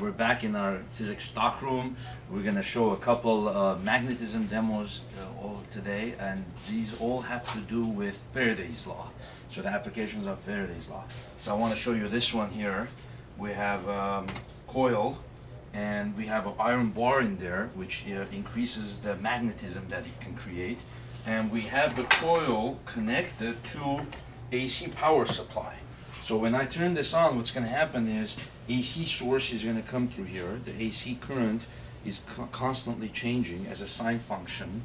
we're back in our physics stockroom. We're going to show a couple uh, magnetism demos uh, all today, and these all have to do with Faraday's law. So the applications of Faraday's law. So I want to show you this one here. We have um, coil, and we have an iron bar in there, which uh, increases the magnetism that it can create. And we have the coil connected to AC power supply. So when I turn this on, what's going to happen is AC source is going to come through here. The AC current is co constantly changing as a sine function.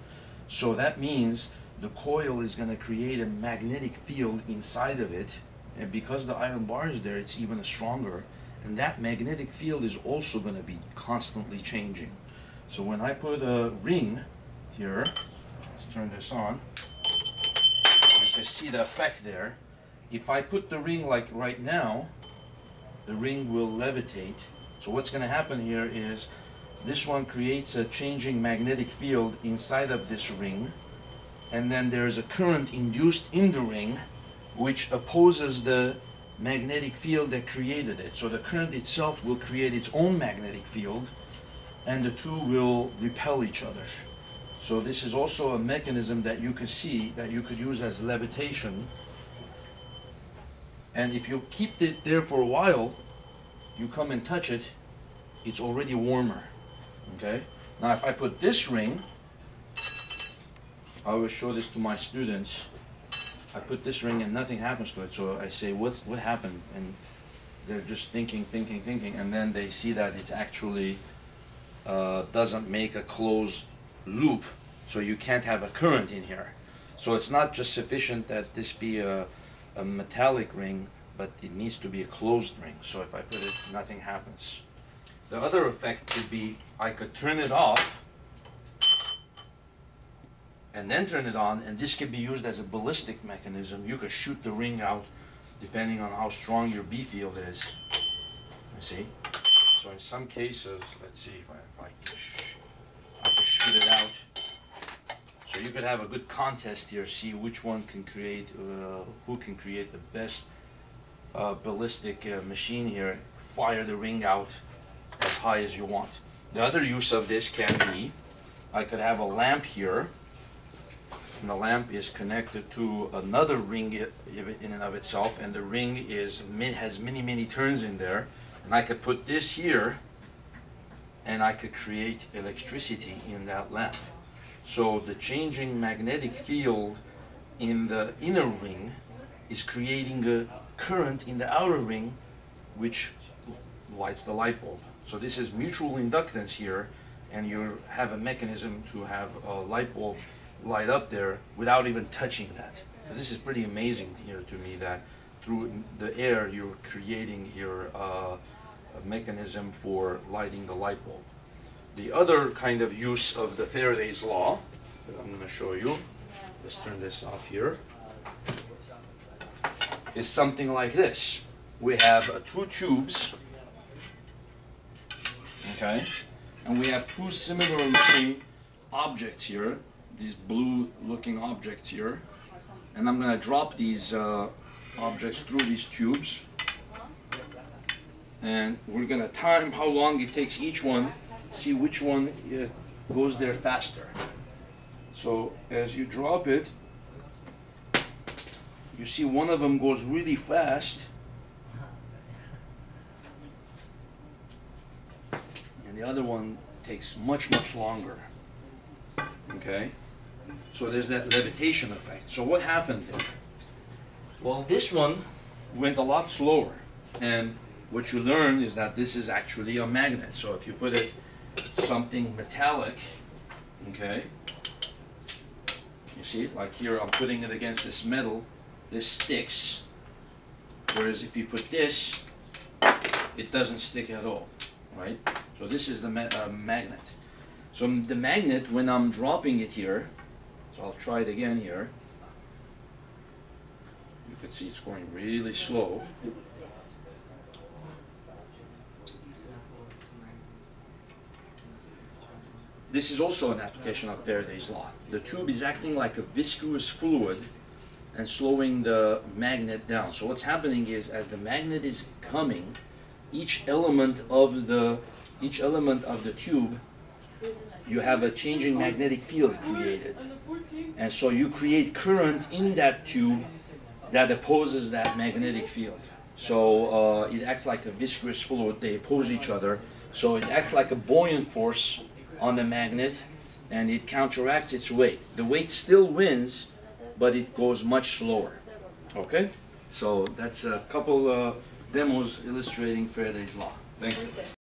So that means the coil is going to create a magnetic field inside of it. And because the iron bar is there, it's even stronger. And that magnetic field is also going to be constantly changing. So when I put a ring here, let's turn this on. You can see the effect there if I put the ring like right now, the ring will levitate. So what's going to happen here is this one creates a changing magnetic field inside of this ring and then there's a current induced in the ring which opposes the magnetic field that created it. So the current itself will create its own magnetic field and the two will repel each other. So this is also a mechanism that you can see that you could use as levitation and if you keep it there for a while, you come and touch it, it's already warmer. Okay? Now if I put this ring, I always show this to my students. I put this ring and nothing happens to it. So I say, what's what happened? And they're just thinking, thinking, thinking, and then they see that it's actually uh, doesn't make a closed loop, so you can't have a current in here. So it's not just sufficient that this be a a metallic ring, but it needs to be a closed ring. So if I put it, nothing happens. The other effect could be I could turn it off and then turn it on, and this can be used as a ballistic mechanism. You could shoot the ring out depending on how strong your B field is. You see? So in some cases, let's see if I, if I, can, I can shoot it out so you could have a good contest here, see which one can create, uh, who can create the best uh, ballistic uh, machine here, fire the ring out as high as you want. The other use of this can be, I could have a lamp here, and the lamp is connected to another ring in and of itself, and the ring is has many, many turns in there, and I could put this here, and I could create electricity in that lamp. So the changing magnetic field in the inner ring is creating a current in the outer ring which lights the light bulb. So this is mutual inductance here and you have a mechanism to have a light bulb light up there without even touching that. So this is pretty amazing here to me that through the air you're creating here uh, mechanism for lighting the light bulb. The other kind of use of the Faraday's law that I'm going to show you, let's turn this off here, is something like this. We have uh, two tubes, okay, and we have two similar looking objects here, these blue looking objects here, and I'm going to drop these uh, objects through these tubes. And we're going to time how long it takes each one see which one uh, goes there faster. So as you drop it, you see one of them goes really fast. And the other one takes much much longer. Okay? So there's that levitation effect. So what happened there? Well this one went a lot slower. And what you learn is that this is actually a magnet. So if you put it something metallic, okay? You see, like here I'm putting it against this metal, this sticks, whereas if you put this, it doesn't stick at all, right? So this is the ma uh, magnet. So the magnet, when I'm dropping it here, so I'll try it again here, you can see it's going really slow. This is also an application of Faraday's law. The tube is acting like a viscous fluid and slowing the magnet down. So what's happening is as the magnet is coming, each element of the each element of the tube you have a changing magnetic field created and so you create current in that tube that opposes that magnetic field so uh, it acts like a viscous fluid they oppose each other so it acts like a buoyant force on the magnet and it counteracts its weight. The weight still wins but it goes much slower. Okay? So that's a couple uh, demos illustrating Faraday's law. Thank you